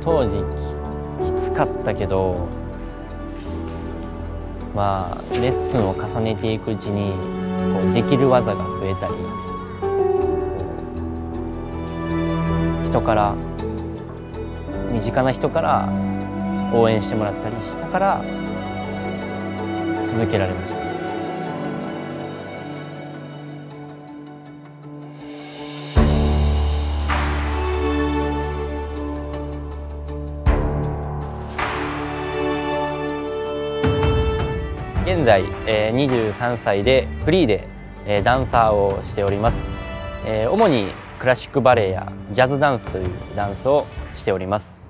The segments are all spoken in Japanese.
当時きつかったけどまあレッスンを重ねていくうちにこうできる技が増えたり人から身近な人から応援してもらったりしたから続けられました。現在、えー、23歳でフリーで、えー、ダンサーをしております、えー、主にクラシックバレエやジャズダンスというダンスをしております。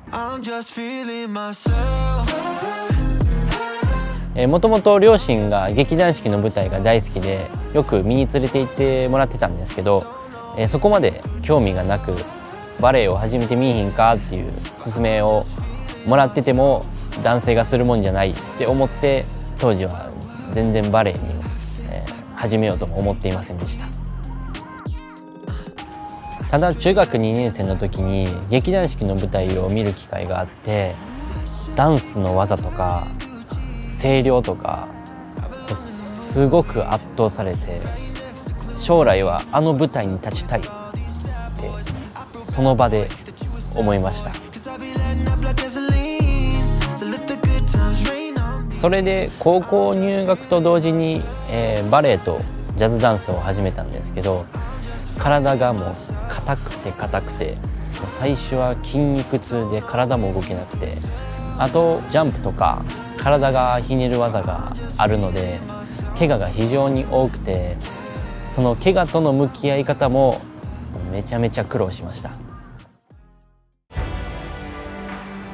もともと両親が劇団四季の舞台が大好きでよく見に連れて行ってもらってたんですけど、えー、そこまで興味がなくバレエを始めてみいひんかっていう勧めをもらってても男性がするもんじゃないって思って当時は全然バレエに、え、始めようとも思っていませんでした。ただ中学2年生の時に劇団四季の舞台を見る機会があってダンスの技とか声量とかすごく圧倒されて将来はあの舞台に立ちたいってその場で思いました。それで高校入学と同時に、えー、バレエとジャズダンスを始めたんですけど体がもう硬くて硬くて最初は筋肉痛で体も動けなくてあとジャンプとか体がひねる技があるので怪我が非常に多くてその怪我との向き合い方もめちゃめちゃ苦労しました。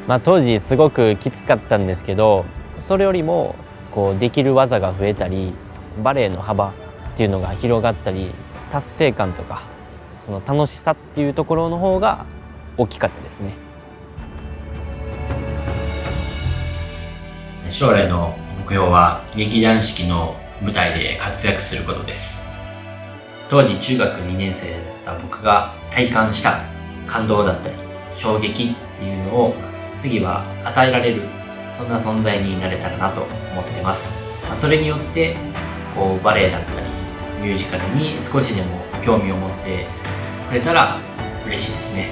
まあ、当時すごくきつかったんですけどそれよりもこうできる技が増えたりバレエの幅っていうのが広がったり達成感とかその楽しさっていうところの方が大きかったですね。将来の目標は劇団四季の舞台で活躍することです。当時中学2年生だった僕が体感した感動だったり衝撃っていうのを次は与えられるそんな存在になれたらなと思ってます。まあ、それによって、こう、バレエだったり、ミュージカルに少しでも興味を持ってくれたら嬉しいですね。